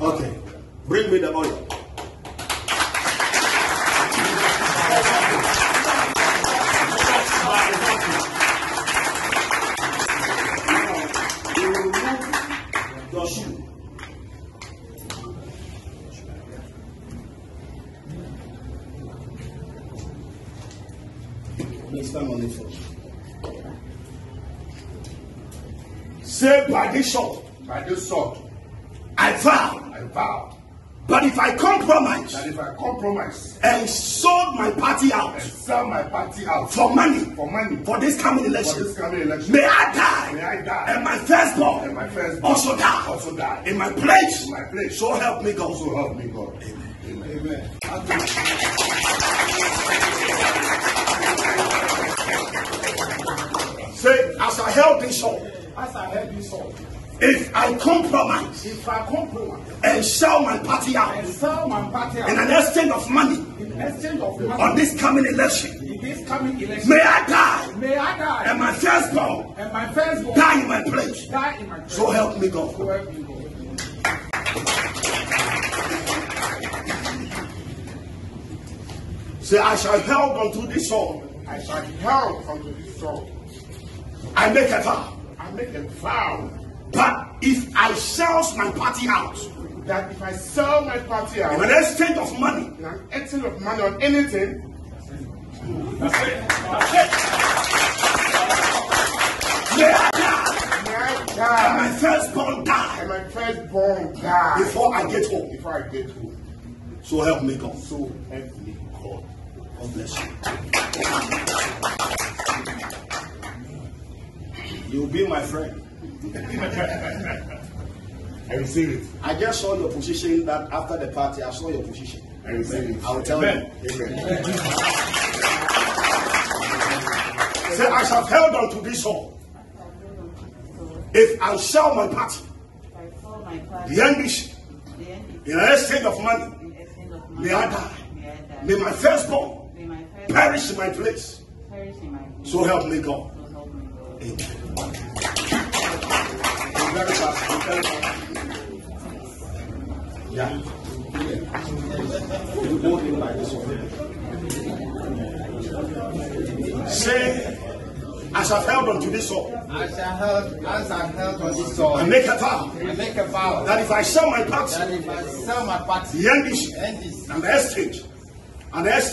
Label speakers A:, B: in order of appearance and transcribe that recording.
A: Okay. Bring me the oil. Say by this sword,
B: By this sword,
A: I vow.
B: I vow
A: But if I compromise
B: that if I compromise
A: and sold my party out
B: and sell my party out
A: for money
B: for money
A: for this coming election, for
B: this coming election,
A: may I die,
B: May I die.
A: and my firstborn,
B: And my firstborn
A: also die,
B: also die.
A: in my place.
B: In my place.
A: So help me God.
B: so help me God. Amen. Amen.
A: Say, as I held this sword,
B: As I heard this sword,
A: if I compromise
B: if I compromise
A: and sell my party out
B: and sell my party
A: in an exchange of money
B: in exchange of money
A: on this coming election,
B: in this coming election,
A: may I die,
B: may I die
A: and my firstborn
B: and my firstborn
A: die in my place.
B: die in my place.
A: So help me God.
B: So help me God.
A: Say, I shall held unto this sword.
B: I shall held unto this sword.
A: I make a vow.
B: I make a vow
A: But if I sell my party out
B: that if I sell my party out
A: in an exchange of money,
B: in an exchange of money on anything,
A: may I die,
B: may I
A: and
B: die
A: my firstborn die
B: and my firstborn die
A: before I get home.
B: before I get home.
A: So help me God.
B: So help me God.
A: God bless you. You'll be my friend.
B: I receive it.
A: I just saw your position that after the party, I saw your position.
B: I receive it.
A: I will tell
B: Amen.
A: you.
B: Amen.
A: Say, I shall held to this sword. If I sell my party,
C: I saw my party.
A: the ambition,
C: The end
A: in an exchange of money,
C: in exchange of money.
A: may I die.
C: May I die.
A: May my firstborn
C: first
A: perish in my place.
C: perish in my place.
A: So help me God.
C: So help me God.
A: Amen. Very fast, very fast. Yeah. You go in like this one. Say, as I've held unto this sword,
D: I shall held, as I held on this
A: I
D: sword,
A: make a vow
D: I make a vow
A: that if I sell my
D: that if I sell my party
A: the
D: and this
A: and the exchange, and the exchange,